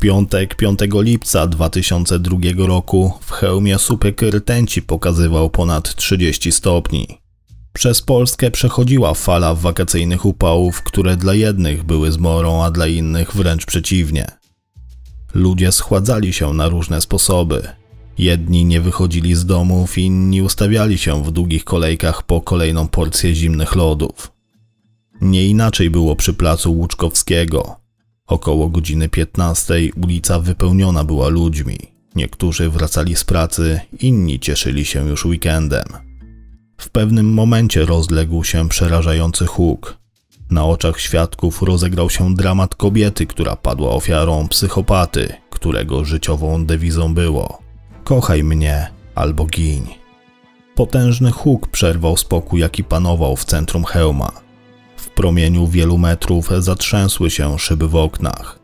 Piątek 5 lipca 2002 roku w hełmie słupek rtęci pokazywał ponad 30 stopni. Przez Polskę przechodziła fala wakacyjnych upałów, które dla jednych były zmorą, a dla innych wręcz przeciwnie. Ludzie schładzali się na różne sposoby. Jedni nie wychodzili z domów, inni ustawiali się w długich kolejkach po kolejną porcję zimnych lodów. Nie inaczej było przy placu Łuczkowskiego. Około godziny 15 ulica wypełniona była ludźmi. Niektórzy wracali z pracy, inni cieszyli się już weekendem. W pewnym momencie rozległ się przerażający huk. Na oczach świadków rozegrał się dramat kobiety, która padła ofiarą psychopaty, którego życiową dewizą było: Kochaj mnie albo giń. Potężny huk przerwał spokój, jaki panował w centrum hełma. Promieniu wielu metrów zatrzęsły się szyby w oknach.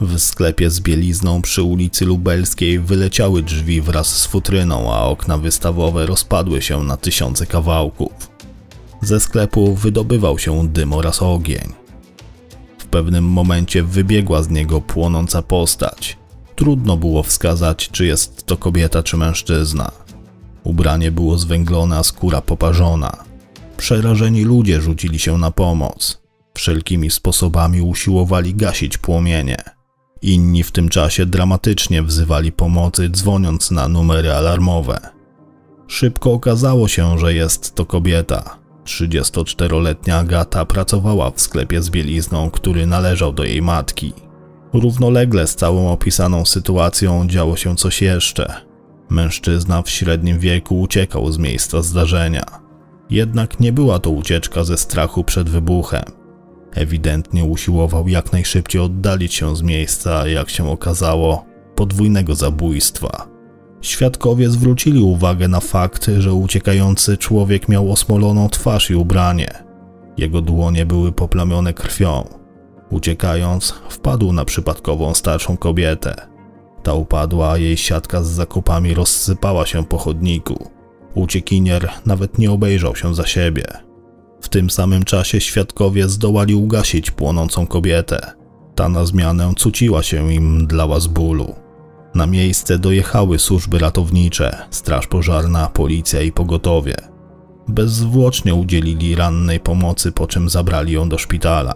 W sklepie z bielizną przy ulicy Lubelskiej wyleciały drzwi wraz z futryną, a okna wystawowe rozpadły się na tysiące kawałków. Ze sklepu wydobywał się dym oraz ogień. W pewnym momencie wybiegła z niego płonąca postać. Trudno było wskazać, czy jest to kobieta czy mężczyzna. Ubranie było zwęglone, a skóra poparzona. Przerażeni ludzie rzucili się na pomoc. Wszelkimi sposobami usiłowali gasić płomienie. Inni w tym czasie dramatycznie wzywali pomocy, dzwoniąc na numery alarmowe. Szybko okazało się, że jest to kobieta. 34-letnia Agata pracowała w sklepie z bielizną, który należał do jej matki. Równolegle z całą opisaną sytuacją działo się coś jeszcze. Mężczyzna w średnim wieku uciekał z miejsca zdarzenia. Jednak nie była to ucieczka ze strachu przed wybuchem. Ewidentnie usiłował jak najszybciej oddalić się z miejsca, jak się okazało, podwójnego zabójstwa. Świadkowie zwrócili uwagę na fakt, że uciekający człowiek miał osmoloną twarz i ubranie. Jego dłonie były poplamione krwią. Uciekając, wpadł na przypadkową starszą kobietę. Ta upadła, a jej siatka z zakupami rozsypała się po chodniku. Uciekinier nawet nie obejrzał się za siebie. W tym samym czasie świadkowie zdołali ugasić płonącą kobietę. Ta na zmianę cuciła się i mdlała z bólu. Na miejsce dojechały służby ratownicze, straż pożarna, policja i pogotowie. Bezzwłocznie udzielili rannej pomocy, po czym zabrali ją do szpitala.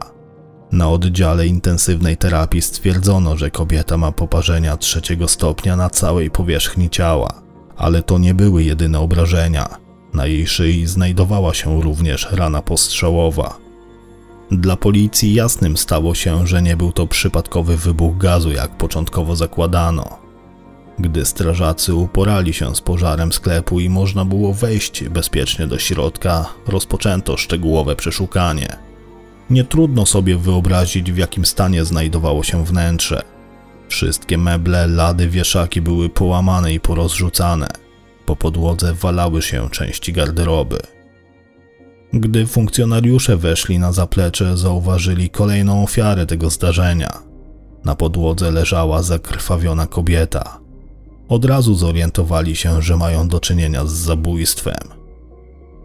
Na oddziale intensywnej terapii stwierdzono, że kobieta ma poparzenia trzeciego stopnia na całej powierzchni ciała, ale to nie były jedyne obrażenia. Na jej szyi znajdowała się również rana postrzałowa. Dla policji jasnym stało się, że nie był to przypadkowy wybuch gazu, jak początkowo zakładano. Gdy strażacy uporali się z pożarem sklepu i można było wejść bezpiecznie do środka, rozpoczęto szczegółowe przeszukanie. Nie trudno sobie wyobrazić, w jakim stanie znajdowało się wnętrze. Wszystkie meble, lady, wieszaki były połamane i porozrzucane. Po podłodze walały się części garderoby. Gdy funkcjonariusze weszli na zaplecze, zauważyli kolejną ofiarę tego zdarzenia. Na podłodze leżała zakrwawiona kobieta. Od razu zorientowali się, że mają do czynienia z zabójstwem.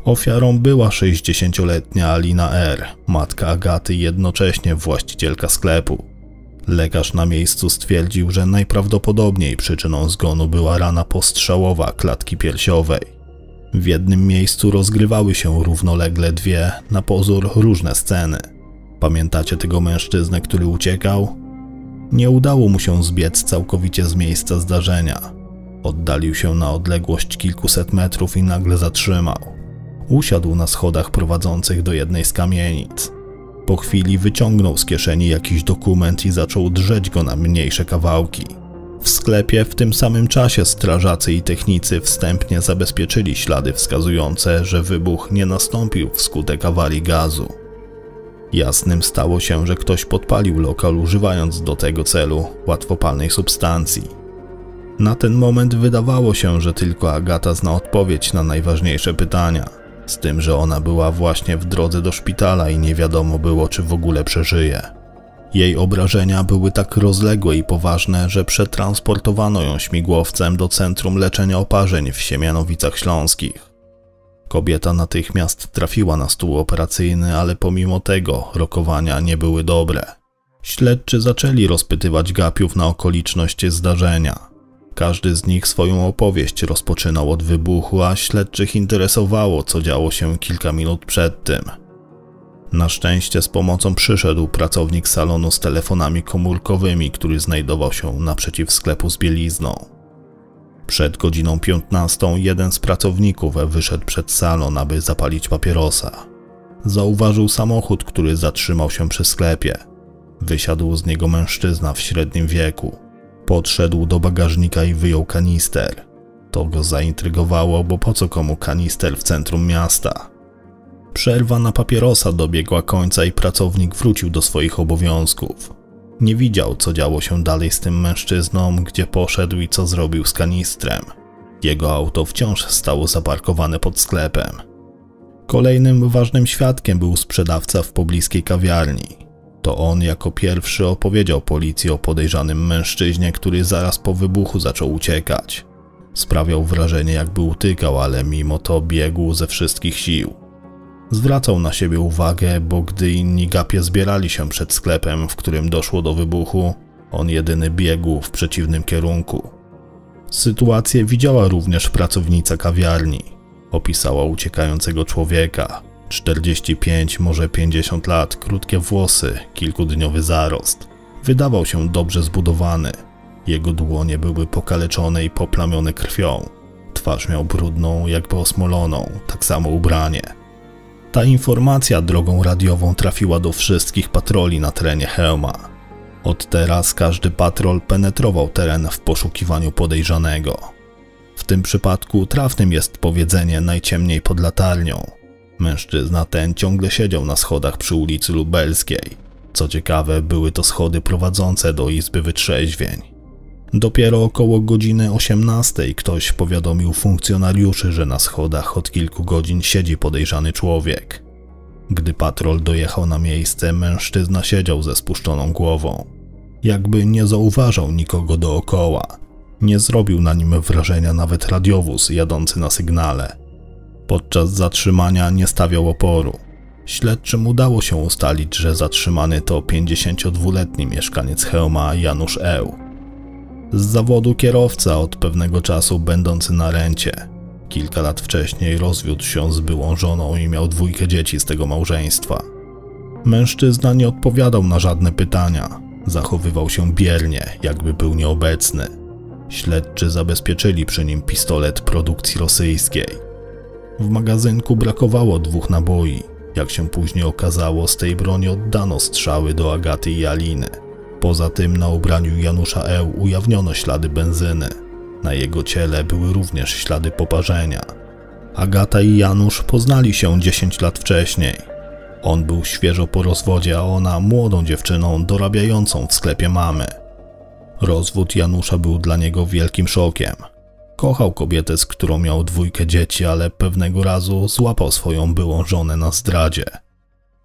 Ofiarą była 60-letnia Alina R., matka Agaty jednocześnie właścicielka sklepu. Lekarz na miejscu stwierdził, że najprawdopodobniej przyczyną zgonu była rana postrzałowa klatki piersiowej. W jednym miejscu rozgrywały się równolegle dwie, na pozór, różne sceny. Pamiętacie tego mężczyznę, który uciekał? Nie udało mu się zbiec całkowicie z miejsca zdarzenia. Oddalił się na odległość kilkuset metrów i nagle zatrzymał. Usiadł na schodach prowadzących do jednej z kamienic. Po chwili wyciągnął z kieszeni jakiś dokument i zaczął drzeć go na mniejsze kawałki. W sklepie w tym samym czasie strażacy i technicy wstępnie zabezpieczyli ślady wskazujące, że wybuch nie nastąpił wskutek awarii gazu. Jasnym stało się, że ktoś podpalił lokal używając do tego celu łatwopalnej substancji. Na ten moment wydawało się, że tylko Agata zna odpowiedź na najważniejsze pytania, z tym, że ona była właśnie w drodze do szpitala i nie wiadomo było, czy w ogóle przeżyje. Jej obrażenia były tak rozległe i poważne, że przetransportowano ją śmigłowcem do Centrum Leczenia Oparzeń w Siemianowicach Śląskich. Kobieta natychmiast trafiła na stół operacyjny, ale pomimo tego rokowania nie były dobre. Śledczy zaczęli rozpytywać gapiów na okoliczność zdarzenia. Każdy z nich swoją opowieść rozpoczynał od wybuchu, a śledczych interesowało, co działo się kilka minut przed tym. Na szczęście z pomocą przyszedł pracownik salonu z telefonami komórkowymi, który znajdował się naprzeciw sklepu z bielizną. Przed godziną 15 jeden z pracowników wyszedł przed salon, aby zapalić papierosa. Zauważył samochód, który zatrzymał się przy sklepie. Wysiadł z niego mężczyzna w średnim wieku. Podszedł do bagażnika i wyjął kanister. To go zaintrygowało, bo po co komu kanister w centrum miasta? Przerwa na papierosa dobiegła końca i pracownik wrócił do swoich obowiązków. Nie widział, co działo się dalej z tym mężczyzną, gdzie poszedł i co zrobił z kanistrem. Jego auto wciąż stało zaparkowane pod sklepem. Kolejnym ważnym świadkiem był sprzedawca w pobliskiej kawiarni. To on jako pierwszy opowiedział policji o podejrzanym mężczyźnie, który zaraz po wybuchu zaczął uciekać. Sprawiał wrażenie, jakby utykał, ale mimo to biegł ze wszystkich sił. Zwracał na siebie uwagę, bo gdy inni gapie zbierali się przed sklepem, w którym doszło do wybuchu, on jedyny biegł w przeciwnym kierunku. Sytuację widziała również pracownica kawiarni. Opisała uciekającego człowieka. 45, może 50 lat, krótkie włosy, kilkudniowy zarost. Wydawał się dobrze zbudowany. Jego dłonie były pokaleczone i poplamione krwią. Twarz miał brudną, jakby osmoloną, tak samo ubranie. Ta informacja drogą radiową trafiła do wszystkich patroli na terenie Helma. Od teraz każdy patrol penetrował teren w poszukiwaniu podejrzanego. W tym przypadku trafnym jest powiedzenie najciemniej pod latarnią. Mężczyzna ten ciągle siedział na schodach przy ulicy Lubelskiej. Co ciekawe, były to schody prowadzące do Izby Wytrzeźwień. Dopiero około godziny 18 ktoś powiadomił funkcjonariuszy, że na schodach od kilku godzin siedzi podejrzany człowiek. Gdy patrol dojechał na miejsce, mężczyzna siedział ze spuszczoną głową. Jakby nie zauważał nikogo dookoła. Nie zrobił na nim wrażenia nawet radiowóz jadący na sygnale. Podczas zatrzymania nie stawiał oporu. Śledczym udało się ustalić, że zatrzymany to 52-letni mieszkaniec Chełma Janusz Eł. Z zawodu kierowca od pewnego czasu będący na rencie. Kilka lat wcześniej rozwiódł się z byłą żoną i miał dwójkę dzieci z tego małżeństwa. Mężczyzna nie odpowiadał na żadne pytania. Zachowywał się biernie, jakby był nieobecny. Śledczy zabezpieczyli przy nim pistolet produkcji rosyjskiej. W magazynku brakowało dwóch naboi. Jak się później okazało, z tej broni oddano strzały do Agaty i Aliny. Poza tym na ubraniu Janusza Eł ujawniono ślady benzyny. Na jego ciele były również ślady poparzenia. Agata i Janusz poznali się 10 lat wcześniej. On był świeżo po rozwodzie, a ona młodą dziewczyną dorabiającą w sklepie mamy. Rozwód Janusza był dla niego wielkim szokiem. Kochał kobietę, z którą miał dwójkę dzieci, ale pewnego razu złapał swoją byłą żonę na zdradzie.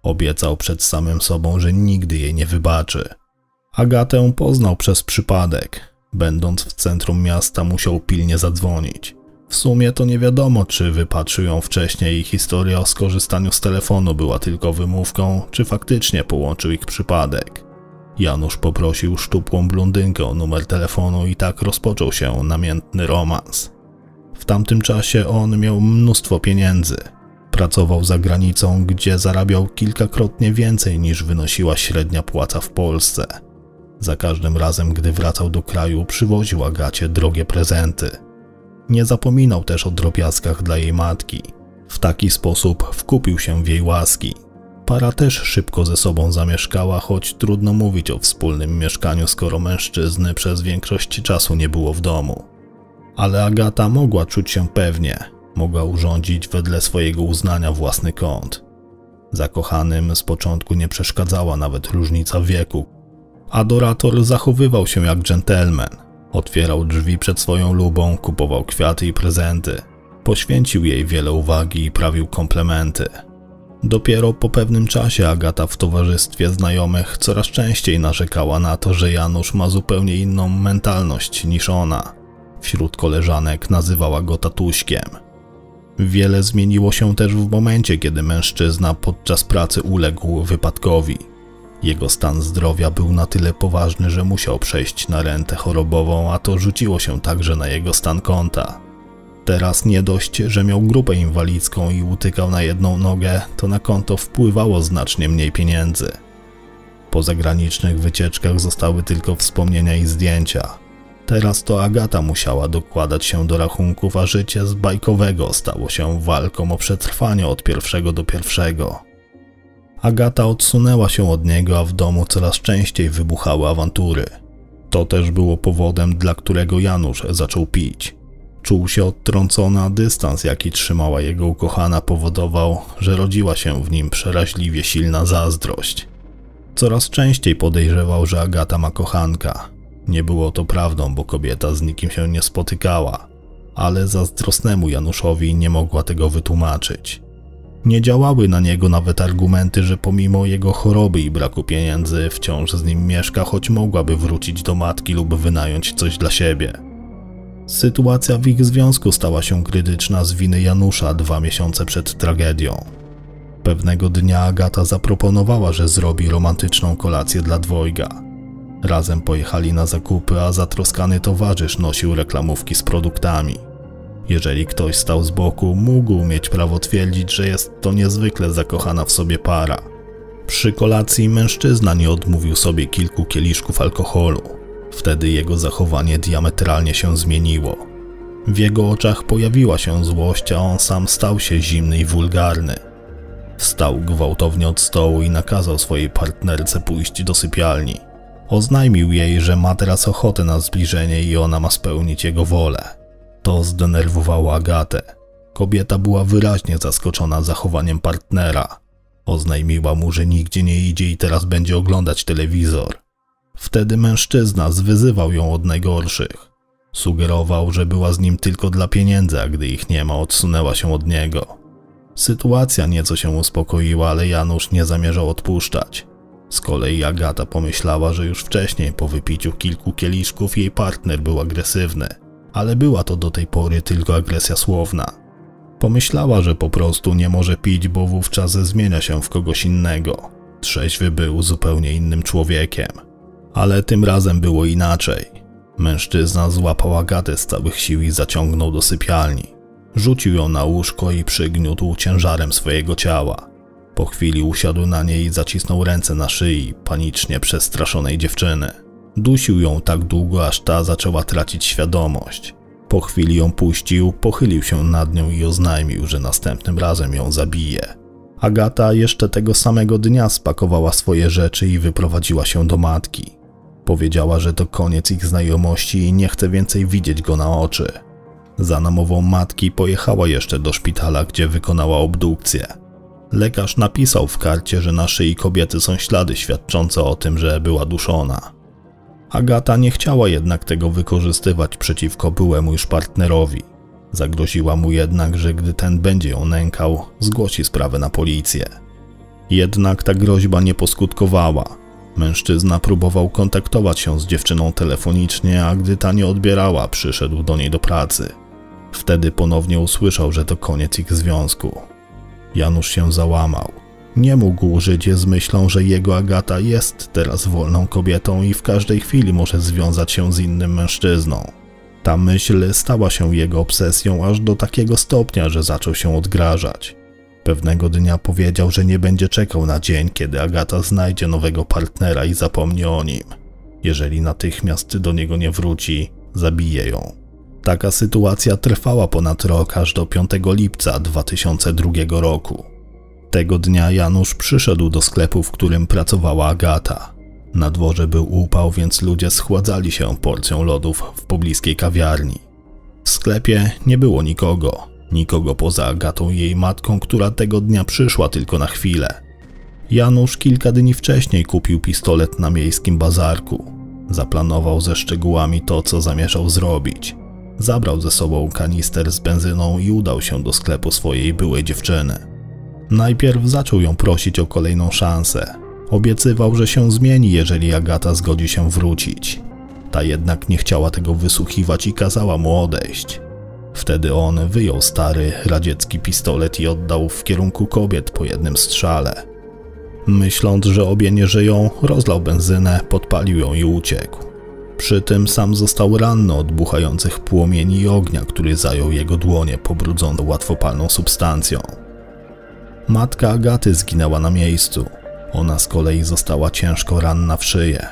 Obiecał przed samym sobą, że nigdy jej nie wybaczy. Agatę poznał przez przypadek. Będąc w centrum miasta, musiał pilnie zadzwonić. W sumie to nie wiadomo, czy wypatrzył ją wcześniej i historia o skorzystaniu z telefonu była tylko wymówką, czy faktycznie połączył ich przypadek. Janusz poprosił szczupłą blondynkę o numer telefonu i tak rozpoczął się namiętny romans. W tamtym czasie on miał mnóstwo pieniędzy. Pracował za granicą, gdzie zarabiał kilkakrotnie więcej niż wynosiła średnia płaca w Polsce. Za każdym razem, gdy wracał do kraju, przywoził Agacie drogie prezenty. Nie zapominał też o drobiazgach dla jej matki. W taki sposób wkupił się w jej łaski. Para też szybko ze sobą zamieszkała, choć trudno mówić o wspólnym mieszkaniu, skoro mężczyzny przez większość czasu nie było w domu. Ale Agata mogła czuć się pewnie, mogła urządzić wedle swojego uznania własny kąt. Zakochanym z początku nie przeszkadzała nawet różnica wieku, Adorator zachowywał się jak dżentelmen. Otwierał drzwi przed swoją lubą, kupował kwiaty i prezenty. Poświęcił jej wiele uwagi i prawił komplementy. Dopiero po pewnym czasie Agata w towarzystwie znajomych coraz częściej narzekała na to, że Janusz ma zupełnie inną mentalność niż ona. Wśród koleżanek nazywała go tatuśkiem. Wiele zmieniło się też w momencie, kiedy mężczyzna podczas pracy uległ wypadkowi. Jego stan zdrowia był na tyle poważny, że musiał przejść na rentę chorobową, a to rzuciło się także na jego stan konta. Teraz nie dość, że miał grupę inwalidzką i utykał na jedną nogę, to na konto wpływało znacznie mniej pieniędzy. Po zagranicznych wycieczkach zostały tylko wspomnienia i zdjęcia. Teraz to Agata musiała dokładać się do rachunków, a życie z bajkowego stało się walką o przetrwanie od pierwszego do pierwszego. Agata odsunęła się od niego, a w domu coraz częściej wybuchały awantury. To też było powodem, dla którego Janusz zaczął pić. Czuł się odtrącony, a dystans, jaki trzymała jego ukochana, powodował, że rodziła się w nim przeraźliwie silna zazdrość. Coraz częściej podejrzewał, że Agata ma kochanka. Nie było to prawdą, bo kobieta z nikim się nie spotykała, ale zazdrosnemu Januszowi nie mogła tego wytłumaczyć. Nie działały na niego nawet argumenty, że pomimo jego choroby i braku pieniędzy wciąż z nim mieszka, choć mogłaby wrócić do matki lub wynająć coś dla siebie. Sytuacja w ich związku stała się krytyczna z winy Janusza dwa miesiące przed tragedią. Pewnego dnia Agata zaproponowała, że zrobi romantyczną kolację dla dwojga. Razem pojechali na zakupy, a zatroskany towarzysz nosił reklamówki z produktami. Jeżeli ktoś stał z boku, mógł mieć prawo twierdzić, że jest to niezwykle zakochana w sobie para. Przy kolacji mężczyzna nie odmówił sobie kilku kieliszków alkoholu. Wtedy jego zachowanie diametralnie się zmieniło. W jego oczach pojawiła się złość, a on sam stał się zimny i wulgarny. Wstał gwałtownie od stołu i nakazał swojej partnerce pójść do sypialni. Oznajmił jej, że ma teraz ochotę na zbliżenie i ona ma spełnić jego wolę. To zdenerwowało Agatę. Kobieta była wyraźnie zaskoczona zachowaniem partnera. Oznajmiła mu, że nigdzie nie idzie i teraz będzie oglądać telewizor. Wtedy mężczyzna zwyzywał ją od najgorszych. Sugerował, że była z nim tylko dla pieniędzy, a gdy ich nie ma, odsunęła się od niego. Sytuacja nieco się uspokoiła, ale Janusz nie zamierzał odpuszczać. Z kolei Agata pomyślała, że już wcześniej po wypiciu kilku kieliszków jej partner był agresywny, ale była to do tej pory tylko agresja słowna. Pomyślała, że po prostu nie może pić, bo wówczas zmienia się w kogoś innego. Trzeźwy był zupełnie innym człowiekiem. Ale tym razem było inaczej. Mężczyzna złapał Agatę z całych sił i zaciągnął do sypialni. Rzucił ją na łóżko i przygniótł ciężarem swojego ciała. Po chwili usiadł na niej i zacisnął ręce na szyi panicznie przestraszonej dziewczyny. Dusił ją tak długo, aż ta zaczęła tracić świadomość. Po chwili ją puścił, pochylił się nad nią i oznajmił, że następnym razem ją zabije. Agata jeszcze tego samego dnia spakowała swoje rzeczy i wyprowadziła się do matki. Powiedziała, że to koniec ich znajomości i nie chce więcej widzieć go na oczy. Za namową matki pojechała jeszcze do szpitala, gdzie wykonała obdukcję. Lekarz napisał w karcie, że na szyi kobiety są ślady świadczące o tym, że była duszona. Agata nie chciała jednak tego wykorzystywać przeciwko byłemu już partnerowi. Zagroziła mu jednak, że gdy ten będzie ją nękał, zgłosi sprawę na policję. Jednak ta groźba nie poskutkowała. Mężczyzna próbował kontaktować się z dziewczyną telefonicznie, a gdy ta nie odbierała, przyszedł do niej do pracy. Wtedy ponownie usłyszał, że to koniec ich związku. Janusz się załamał. Nie mógł żyć z myślą, że jego Agata jest teraz wolną kobietą i w każdej chwili może związać się z innym mężczyzną. Ta myśl stała się jego obsesją aż do takiego stopnia, że zaczął się odgrażać. Pewnego dnia powiedział, że nie będzie czekał na dzień, kiedy Agata znajdzie nowego partnera i zapomni o nim. Jeżeli natychmiast do niego nie wróci, zabije ją. Taka sytuacja trwała ponad rok, aż do 5 lipca 2002 roku. Tego dnia Janusz przyszedł do sklepu, w którym pracowała Agata. Na dworze był upał, więc ludzie schładzali się porcją lodów w pobliskiej kawiarni. W sklepie nie było nikogo, nikogo poza Agatą i jej matką, która tego dnia przyszła tylko na chwilę. Janusz kilka dni wcześniej kupił pistolet na miejskim bazarku. Zaplanował ze szczegółami to, co zamierzał zrobić. Zabrał ze sobą kanister z benzyną i udał się do sklepu swojej byłej dziewczyny. Najpierw zaczął ją prosić o kolejną szansę. Obiecywał, że się zmieni, jeżeli Agata zgodzi się wrócić. Ta jednak nie chciała tego wysłuchiwać i kazała mu odejść. Wtedy on wyjął stary, radziecki pistolet i oddał w kierunku kobiet po jednym strzale. Myśląc, że obie nie żyją, rozlał benzynę, podpalił ją i uciekł. Przy tym sam został ranny od buchających płomieni i ognia, który zajął jego dłonie pobrudzoną łatwopalną substancją. Matka Agaty zginęła na miejscu. Ona z kolei została ciężko ranna w szyję.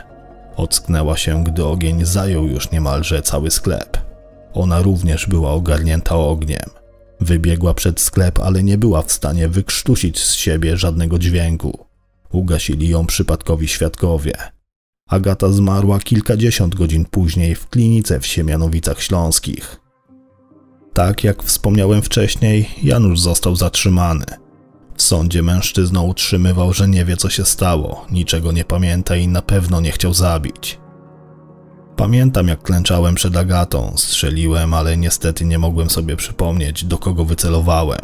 Ocknęła się, gdy ogień zajął już niemalże cały sklep. Ona również była ogarnięta ogniem. Wybiegła przed sklep, ale nie była w stanie wykrztusić z siebie żadnego dźwięku. Ugasili ją przypadkowi świadkowie. Agata zmarła kilkadziesiąt godzin później w klinice w Siemianowicach Śląskich. Tak jak wspomniałem wcześniej, Janusz został zatrzymany. W sądzie mężczyzna utrzymywał, że nie wie co się stało, niczego nie pamięta i na pewno nie chciał zabić. Pamiętam jak klęczałem przed Agatą, strzeliłem, ale niestety nie mogłem sobie przypomnieć do kogo wycelowałem.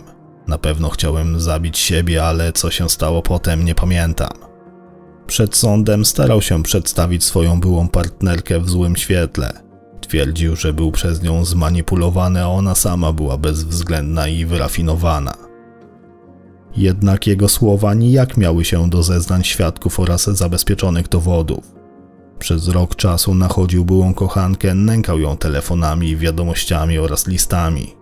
Na pewno chciałem zabić siebie, ale co się stało potem nie pamiętam. Przed sądem starał się przedstawić swoją byłą partnerkę w złym świetle. Twierdził, że był przez nią zmanipulowany, a ona sama była bezwzględna i wyrafinowana. Jednak jego słowa nijak miały się do zeznań świadków oraz zabezpieczonych dowodów. Przez rok czasu nachodził byłą kochankę, nękał ją telefonami, wiadomościami oraz listami.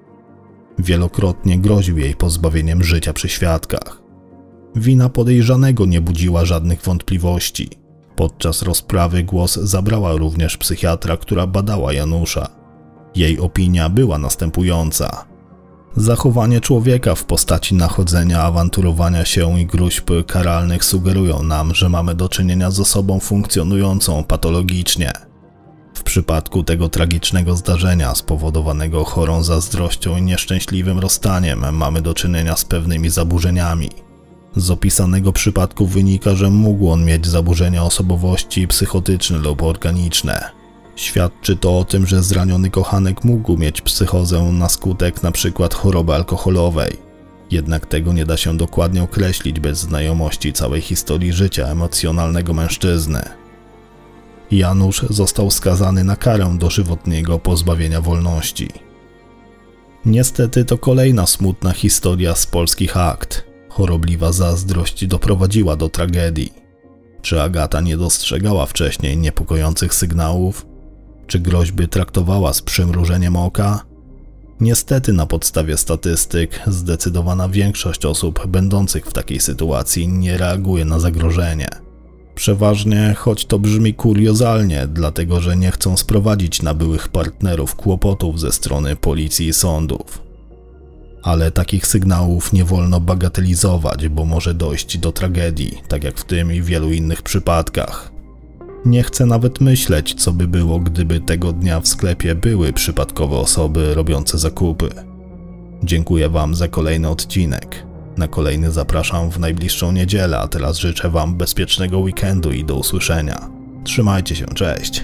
Wielokrotnie groził jej pozbawieniem życia przy świadkach. Wina podejrzanego nie budziła żadnych wątpliwości. Podczas rozprawy głos zabrała również psychiatra, która badała Janusza. Jej opinia była następująca. Zachowanie człowieka w postaci nachodzenia, awanturowania się i gruźb karalnych sugerują nam, że mamy do czynienia z osobą funkcjonującą patologicznie. W przypadku tego tragicznego zdarzenia spowodowanego chorą zazdrością i nieszczęśliwym rozstaniem mamy do czynienia z pewnymi zaburzeniami. Z opisanego przypadku wynika, że mógł on mieć zaburzenia osobowości psychotyczne lub organiczne. Świadczy to o tym, że zraniony kochanek mógł mieć psychozę na skutek np. choroby alkoholowej. Jednak tego nie da się dokładnie określić bez znajomości całej historii życia emocjonalnego mężczyzny. Janusz został skazany na karę dożywotniego pozbawienia wolności. Niestety to kolejna smutna historia z polskich akt. Chorobliwa zazdrość doprowadziła do tragedii. Czy Agata nie dostrzegała wcześniej niepokojących sygnałów? Czy groźby traktowała z przymrużeniem oka? Niestety, na podstawie statystyk, zdecydowana większość osób będących w takiej sytuacji nie reaguje na zagrożenie. Przeważnie, choć to brzmi kuriozalnie, dlatego że nie chcą sprowadzić na byłych partnerów kłopotów ze strony policji i sądów. Ale takich sygnałów nie wolno bagatelizować, bo może dojść do tragedii, tak jak w tym i wielu innych przypadkach. Nie chcę nawet myśleć, co by było, gdyby tego dnia w sklepie były przypadkowe osoby robiące zakupy. Dziękuję Wam za kolejny odcinek. Na kolejny zapraszam w najbliższą niedzielę, a teraz życzę Wam bezpiecznego weekendu i do usłyszenia. Trzymajcie się, cześć.